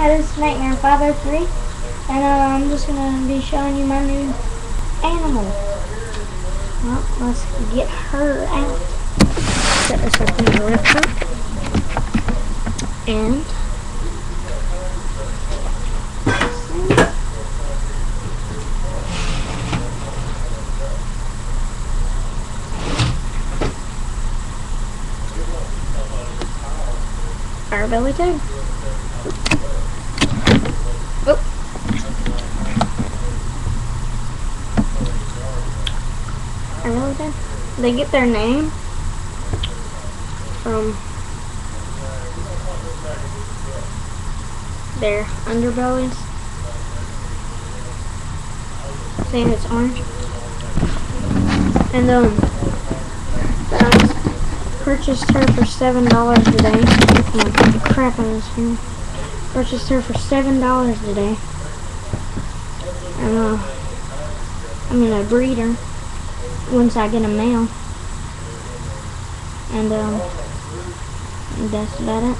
Hi, this is Snakeman 503, and uh, I'm just gonna be showing you my new animal. Well, let's get her out. Set this up in the rip truck. And our belly too. I really did. They get their name from their underbellies. Saying it's orange. And um I purchased her for seven dollars today. Crap on this here. Purchased her for seven dollars today. And uh I'm gonna breed once I get a male. And um that's about it.